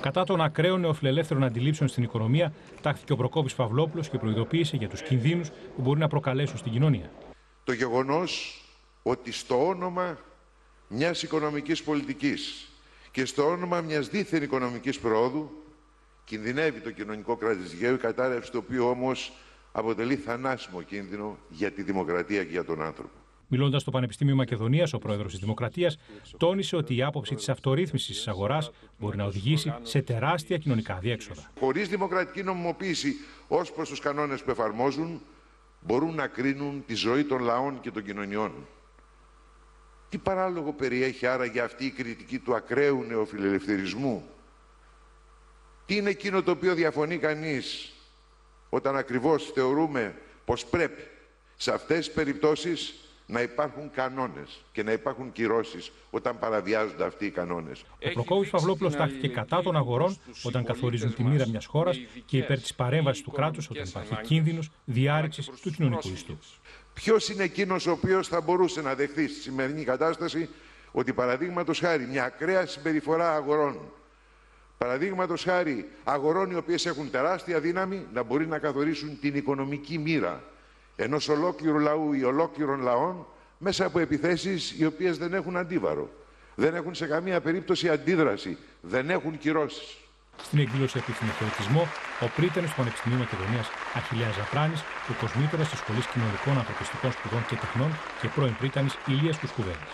Κατά των ακραίων νεοφιλελεύθερων αντιλήψεων στην οικονομία, τάχθηκε ο Προκόπης Παυλόπουλος και προειδοποίησε για τους κινδύνους που μπορεί να προκαλέσουν στην κοινωνία. Το γεγονός ότι στο όνομα μιας οικονομικής πολιτικής και στο όνομα μιας δίθεν οικονομικής προόδου κινδυνεύει το κοινωνικό κράτος δικαίου, η κατάρρευση το οποίο όμως αποτελεί θανάσιμο κίνδυνο για τη δημοκρατία και για τον άνθρωπο. Μιλώντας στο Πανεπιστήμιο Μακεδονίας, ο πρόεδρος της Δημοκρατίας τόνισε ότι η άποψη της αυτορύθμισης της αγοράς μπορεί να οδηγήσει σε τεράστια κοινωνικά διέξοδα. Χωρίς δημοκρατική νομιμοποίηση ως προς τους κανόνες που εφαρμόζουν, μπορούν να κρίνουν τη ζωή των λαών και των κοινωνιών. Τι παράλογο περιέχει άραγε αυτή η κριτική του ακραίου νεοφιλελευθερισμού; Τι είναι εκείνο το οποίο διαφωνεί κανείς όταν ακριβώς θεωρούμε πως πρέπει σε αυτές τις περιπτώσεις να υπάρχουν κανόνες και να υπάρχουν κυρώσεις όταν παραβιάζονται αυτοί οι κανόνες. Ο Προκόβη Παυλόπουλος τάχθηκε κατά των αγορών όταν καθορίζουν τη μοίρα μιας χώρας και υπέρ της παρέμβασης του κράτους όταν υπάρχει κίνδυνος διάρρηξη τους κοινωνικού ιστού. Ποιος είναι εκείνος ο οποίος θα μπορούσε να δεχθεί στη σημερινή κατάσταση ότι παραδείγματος χάρη μια ακραία συμπεριφορά αγορών, παραδείγματος χάρη αγορών οι οποίες έχουν τεράστια δύναμη να μπορεί να καθορίσουν την οικονομική μοίρα ενός ολόκληρου λαού ή ολόκληρων λαών μέσα από επιθέσεις οι οποίες δεν έχουν αντίβαρο. Δεν έχουν σε καμία περίπτωση αντίδραση. Δεν έχουν κυρώσεις. Στην εκδήλωση επίσημο θεωρητισμό, ο πρίτανη του Πανεπιστημίου Μακεδονίας Αχηλέα Ζαφράνη, ο κοσμήτορα της Σχολής Κοινωνικών Ανθρωπιστικών Σπουδών και Τεχνών και πρώην πρίτανης Ηλίας Κουσκουβέλη.